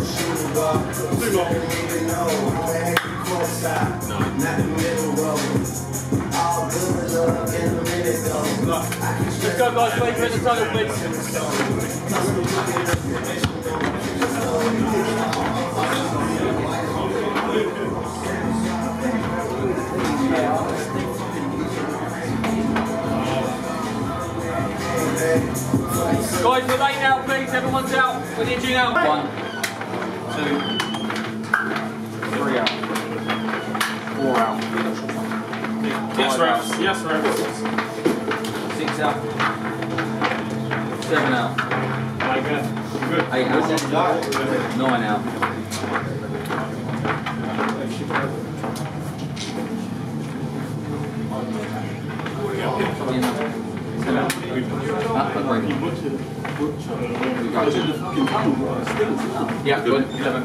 Let's go, guys. For the tunnel. Guys, we're late now, please. Everyone's out. We need you now. One, Yes, refs. Six out. Seven out. I got good. Eight out. Nine out. Ten out. Huh? Not right. We got two. Yeah, good. Eleven.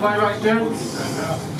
Play right, Jones.